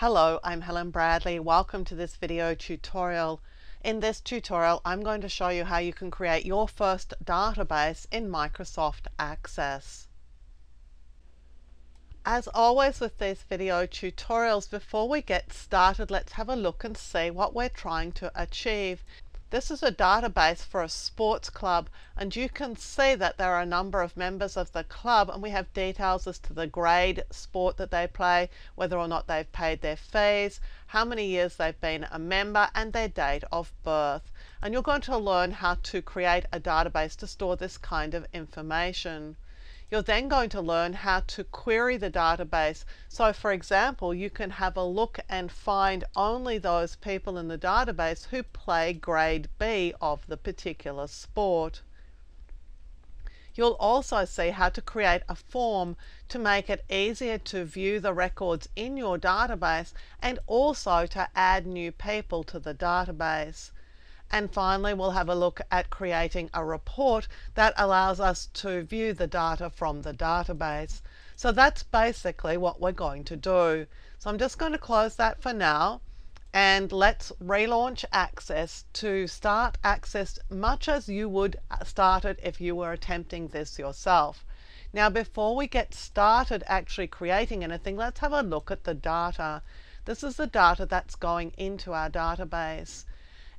Hello, I'm Helen Bradley. Welcome to this video tutorial. In this tutorial, I'm going to show you how you can create your first database in Microsoft Access. As always with these video tutorials, before we get started, let's have a look and see what we're trying to achieve. This is a database for a sports club and you can see that there are a number of members of the club and we have details as to the grade sport that they play, whether or not they've paid their fees, how many years they've been a member and their date of birth. And you're going to learn how to create a database to store this kind of information. You're then going to learn how to query the database. So for example, you can have a look and find only those people in the database who play grade B of the particular sport. You'll also see how to create a form to make it easier to view the records in your database and also to add new people to the database. And finally, we'll have a look at creating a report that allows us to view the data from the database. So that's basically what we're going to do. So I'm just going to close that for now and let's relaunch Access to start Access much as you would start it if you were attempting this yourself. Now before we get started actually creating anything, let's have a look at the data. This is the data that's going into our database.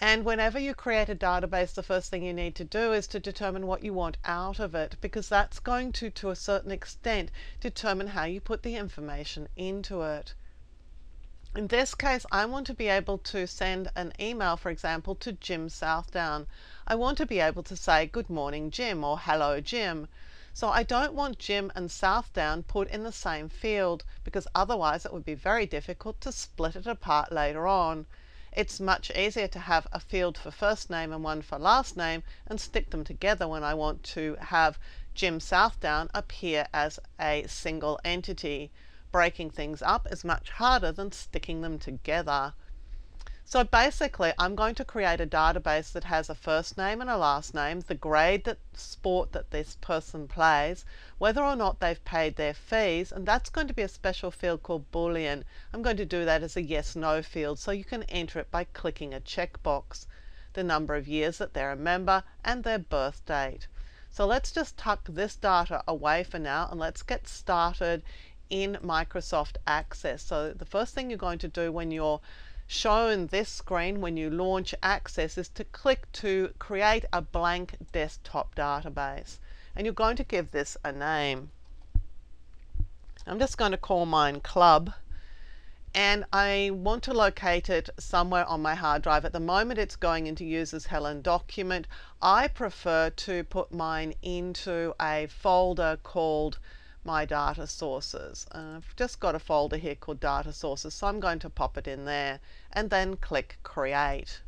And whenever you create a database, the first thing you need to do is to determine what you want out of it, because that's going to, to a certain extent, determine how you put the information into it. In this case, I want to be able to send an email, for example, to Jim Southdown. I want to be able to say, good morning, Jim, or hello, Jim. So I don't want Jim and Southdown put in the same field, because otherwise it would be very difficult to split it apart later on. It's much easier to have a field for first name and one for last name and stick them together when I want to have Jim Southdown appear as a single entity. Breaking things up is much harder than sticking them together. So basically, I'm going to create a database that has a first name and a last name, the grade that sport that this person plays, whether or not they've paid their fees, and that's going to be a special field called Boolean. I'm going to do that as a yes-no field, so you can enter it by clicking a checkbox, the number of years that they're a member, and their birth date. So let's just tuck this data away for now, and let's get started in Microsoft Access. So the first thing you're going to do when you're shown this screen when you launch Access is to click to create a blank desktop database. And you're going to give this a name. I'm just going to call mine Club. And I want to locate it somewhere on my hard drive. At the moment it's going into Users Helen document. I prefer to put mine into a folder called my data sources. Uh, I've just got a folder here called data sources, so I'm going to pop it in there and then click create.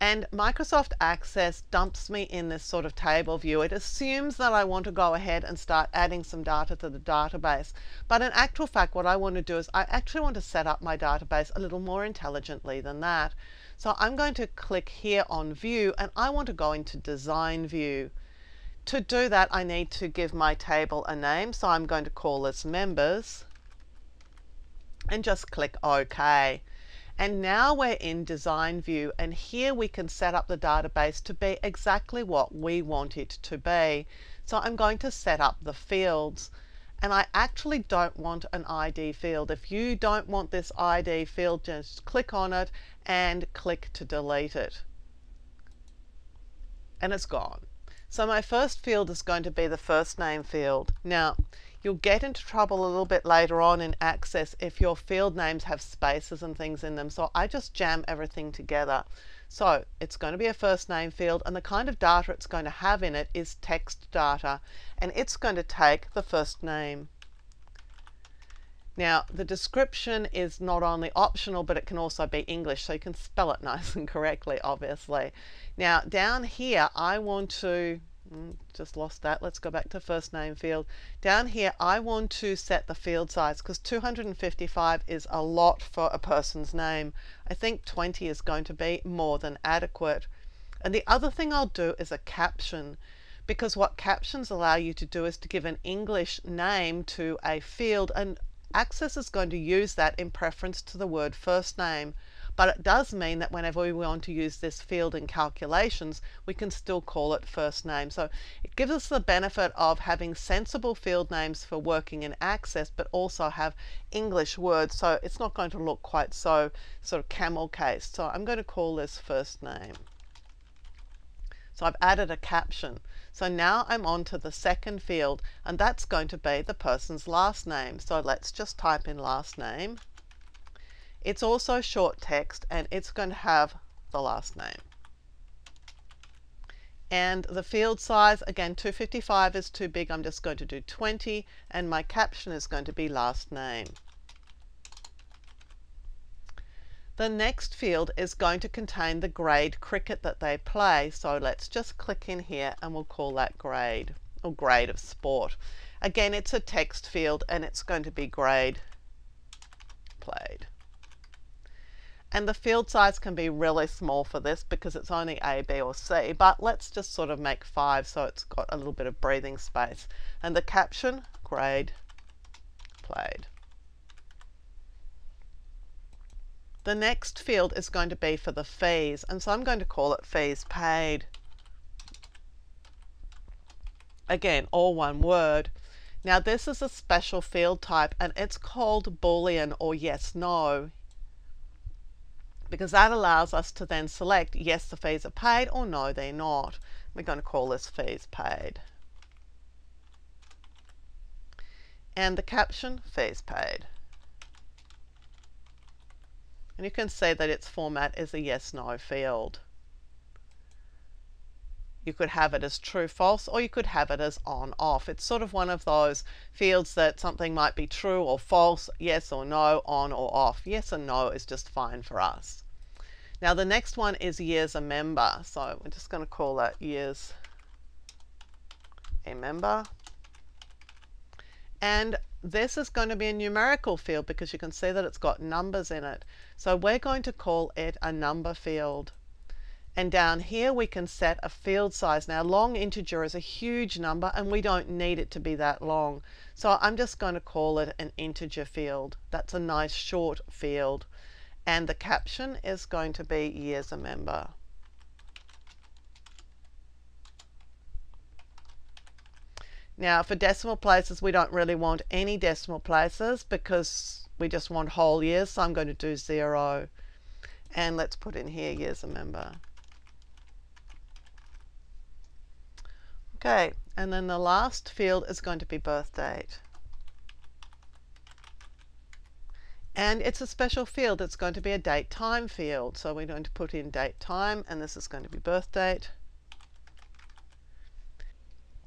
And Microsoft Access dumps me in this sort of table view. It assumes that I want to go ahead and start adding some data to the database. But in actual fact, what I want to do is I actually want to set up my database a little more intelligently than that. So I'm going to click here on view and I want to go into design view. To do that, I need to give my table a name. So I'm going to call this members and just click OK. And now we're in design view and here we can set up the database to be exactly what we want it to be. So I'm going to set up the fields and I actually don't want an ID field. If you don't want this ID field, just click on it and click to delete it. And it's gone. So my first field is going to be the first name field. Now, you'll get into trouble a little bit later on in Access if your field names have spaces and things in them. So I just jam everything together. So it's going to be a first name field and the kind of data it's going to have in it is text data and it's going to take the first name. Now the description is not only optional but it can also be English so you can spell it nice and correctly obviously. Now down here I want to mm, just lost that. Let's go back to first name field. Down here, I want to set the field size because 255 is a lot for a person's name. I think 20 is going to be more than adequate. And the other thing I'll do is a caption because what captions allow you to do is to give an English name to a field and Access is going to use that in preference to the word first name, but it does mean that whenever we want to use this field in calculations, we can still call it first name. So it gives us the benefit of having sensible field names for working in Access, but also have English words, so it's not going to look quite so sort of camel case. So I'm going to call this first name. So I've added a caption. So now I'm on to the second field and that's going to be the person's last name. So let's just type in last name. It's also short text and it's going to have the last name. And the field size, again 255 is too big, I'm just going to do 20 and my caption is going to be last name. The next field is going to contain the grade cricket that they play. So let's just click in here and we'll call that grade or grade of sport. Again, it's a text field and it's going to be grade played. And the field size can be really small for this because it's only A, B or C, but let's just sort of make five so it's got a little bit of breathing space. And the caption, grade played. The next field is going to be for the fees, and so I'm going to call it fees paid. Again, all one word. Now this is a special field type and it's called Boolean or yes, no because that allows us to then select yes, the fees are paid or no, they're not. We're going to call this fees paid. And the caption, fees paid. And you can see that its format is a yes no field. You could have it as true false or you could have it as on off. It's sort of one of those fields that something might be true or false, yes or no, on or off. Yes and no is just fine for us. Now the next one is years a member. So we're just going to call that years a member. And this is going to be a numerical field because you can see that it's got numbers in it. So we're going to call it a number field. And down here we can set a field size. Now long integer is a huge number and we don't need it to be that long. So I'm just going to call it an integer field. That's a nice short field. And the caption is going to be years a member. Now for decimal places, we don't really want any decimal places because we just want whole years. So I'm going to do zero. And let's put in here years a member. Okay, and then the last field is going to be birth date. And it's a special field. It's going to be a date time field. So we're going to put in date time, and this is going to be birth date.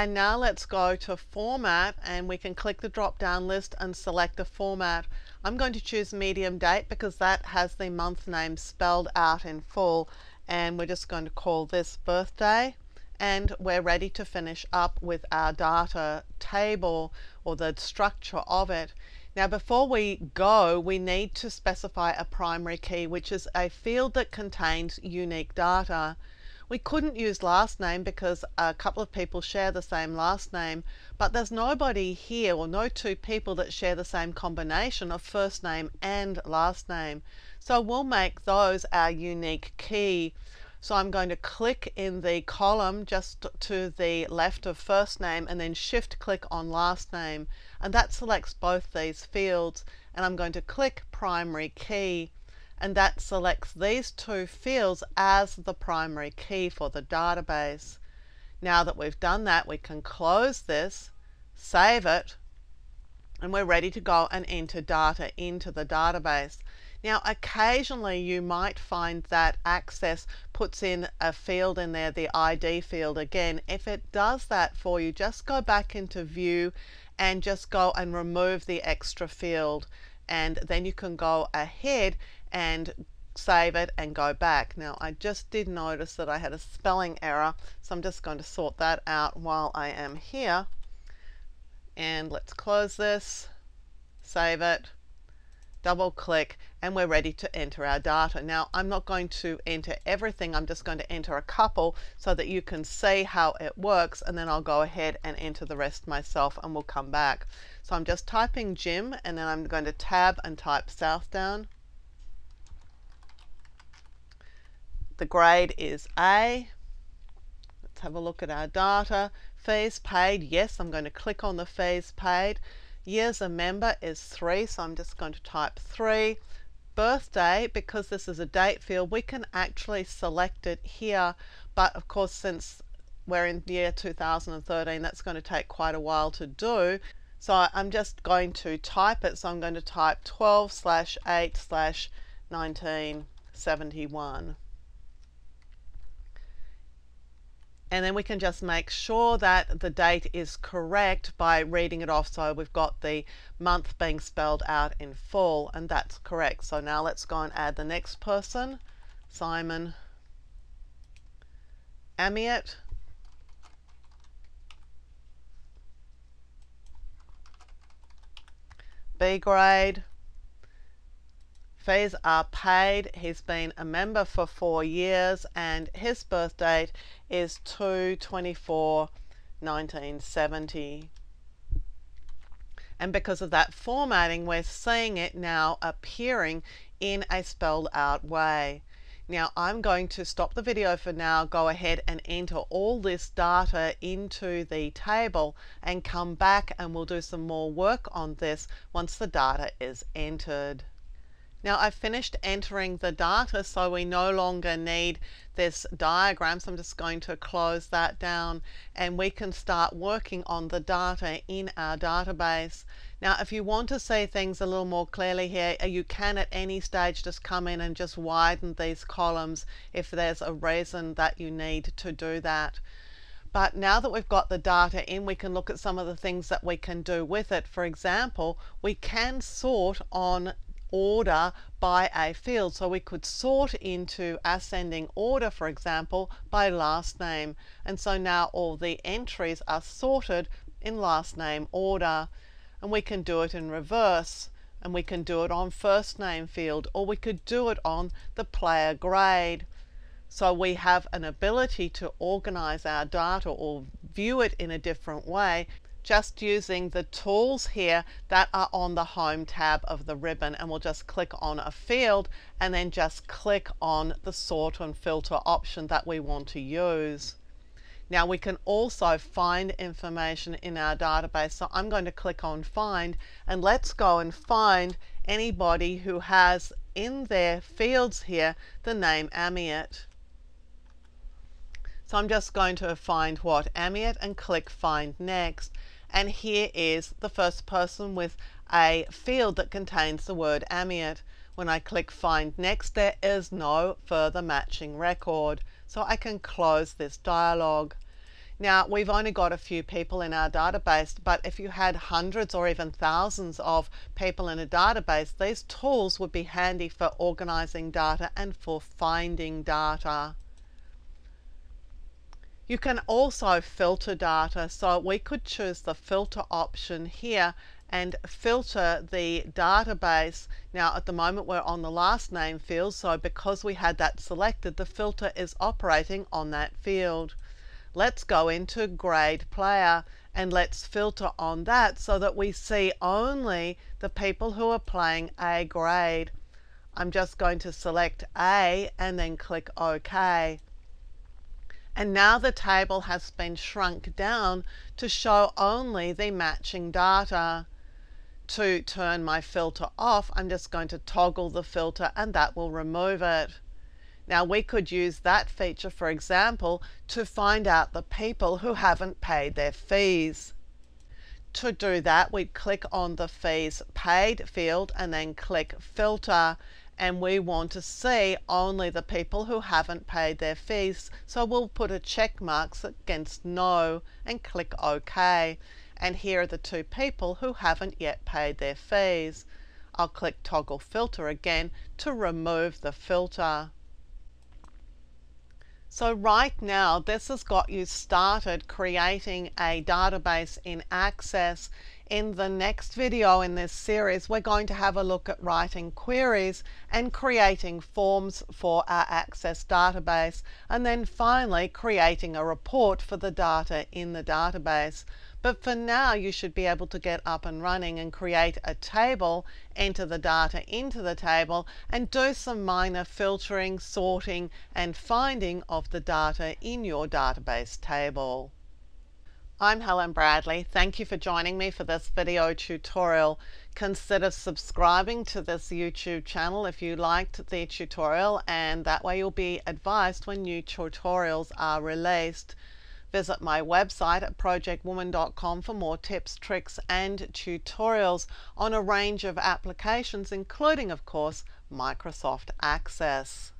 And now let's go to format and we can click the drop down list and select the format. I'm going to choose medium date because that has the month name spelled out in full and we're just going to call this birthday and we're ready to finish up with our data table or the structure of it. Now before we go we need to specify a primary key which is a field that contains unique data. We couldn't use last name because a couple of people share the same last name, but there's nobody here or no two people that share the same combination of first name and last name. So we'll make those our unique key. So I'm going to click in the column just to the left of first name and then shift click on last name and that selects both these fields and I'm going to click primary key and that selects these two fields as the primary key for the database. Now that we've done that, we can close this, save it, and we're ready to go and enter data into the database. Now, occasionally you might find that Access puts in a field in there, the ID field again. If it does that for you, just go back into View and just go and remove the extra field. And then you can go ahead and save it and go back. Now I just did notice that I had a spelling error so I'm just going to sort that out while I am here and let's close this save it double click and we're ready to enter our data. Now I'm not going to enter everything, I'm just going to enter a couple so that you can see how it works and then I'll go ahead and enter the rest myself and we'll come back. So I'm just typing Jim and then I'm going to tab and type Southdown. The grade is A. Let's have a look at our data. Fees paid, yes, I'm going to click on the fees paid. Years a member is 3, so I'm just going to type 3. Birthday, because this is a date field, we can actually select it here, but of course since we're in the year 2013, that's going to take quite a while to do. So I'm just going to type it, so I'm going to type 12 slash 8 slash 1971. And then we can just make sure that the date is correct by reading it off. So we've got the month being spelled out in full and that's correct. So now let's go and add the next person Simon Amiet B grade fees are paid. He's been a member for four years and his birth date is 2 24 1970. And because of that formatting, we're seeing it now appearing in a spelled out way. Now I'm going to stop the video for now, go ahead and enter all this data into the table and come back and we'll do some more work on this once the data is entered. Now I've finished entering the data so we no longer need this diagram so I'm just going to close that down and we can start working on the data in our database. Now if you want to see things a little more clearly here uh, you can at any stage just come in and just widen these columns if there's a reason that you need to do that. But now that we've got the data in, we can look at some of the things that we can do with it. For example, we can sort on order by a field. So we could sort into ascending order, for example, by last name. And so now all the entries are sorted in last name order. And we can do it in reverse. And we can do it on first name field, or we could do it on the player grade. So we have an ability to organize our data or view it in a different way just using the tools here that are on the home tab of the ribbon and we'll just click on a field and then just click on the sort and filter option that we want to use. Now we can also find information in our database. So I'm going to click on find and let's go and find anybody who has in their fields here the name Amiet. So I'm just going to find what Amiet and click find next and here is the first person with a field that contains the word Amiet. When I click find next there is no further matching record so I can close this dialog. Now we've only got a few people in our database but if you had hundreds or even thousands of people in a database these tools would be handy for organizing data and for finding data. You can also filter data. So we could choose the filter option here and filter the database. Now at the moment we're on the last name field so because we had that selected the filter is operating on that field. Let's go into grade player and let's filter on that so that we see only the people who are playing A grade. I'm just going to select A and then click OK. And now the table has been shrunk down to show only the matching data. To turn my filter off, I'm just going to toggle the filter and that will remove it. Now we could use that feature, for example, to find out the people who haven't paid their fees. To do that, we'd click on the fees paid field and then click filter and we want to see only the people who haven't paid their fees. So we'll put a check mark against no and click OK. And here are the two people who haven't yet paid their fees. I'll click toggle filter again to remove the filter. So right now, this has got you started creating a database in Access In the next video in this series, we're going to have a look at writing queries and creating forms for our Access database, and then finally creating a report for the data in the database. But for now, you should be able to get up and running and create a table, enter the data into the table, and do some minor filtering, sorting, and finding of the data in your database table. I'm Helen Bradley. Thank you for joining me for this video tutorial. Consider subscribing to this YouTube channel if you liked the tutorial and that way you'll be advised when new tutorials are released. Visit my website at projectwoman.com for more tips, tricks and tutorials on a range of applications including of course Microsoft Access.